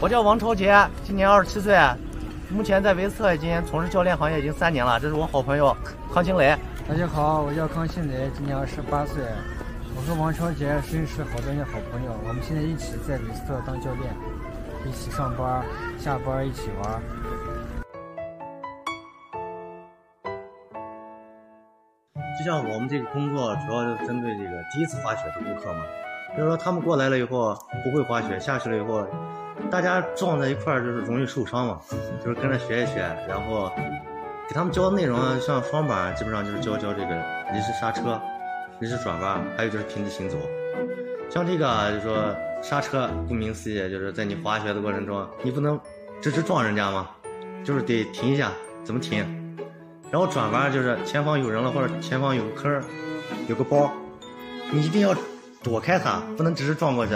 我叫王超杰，今年二十七岁，目前在维斯特已经从事教练行业已经三年了。这是我好朋友康新磊。大家好，我叫康新磊，今年二十八岁。我和王超杰认识好多年好朋友，我们现在一起在维斯特当教练，一起上班、下班一起玩。就像我们这个工作主要是针对这个第一次滑雪的顾客嘛，比如说他们过来了以后不会滑雪，下去了以后。大家撞在一块儿就是容易受伤嘛，就是跟着学一学，然后给他们教的内容，像双板基本上就是教教这个离式刹车、离式转弯，还有就是平地行走。像这个就是说刹车，顾名思义就是在你滑雪的过程中，你不能直直撞人家嘛，就是得停一下，怎么停？然后转弯就是前方有人了或者前方有个坑有个包，你一定要躲开它，不能直直撞过去，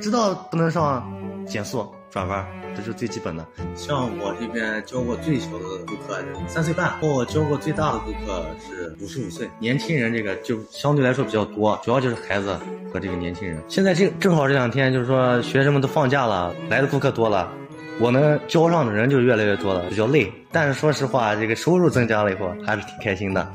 知道不能上。减速转弯，这是最基本的。像我这边教过最小的顾客三岁半，我教过最大的顾客是五十五岁。年轻人这个就相对来说比较多，主要就是孩子和这个年轻人。现在这正好这两天就是说学生们都放假了，来的顾客多了，我能交上的人就越来越多了，比较累。但是说实话，这个收入增加了以后还是挺开心的。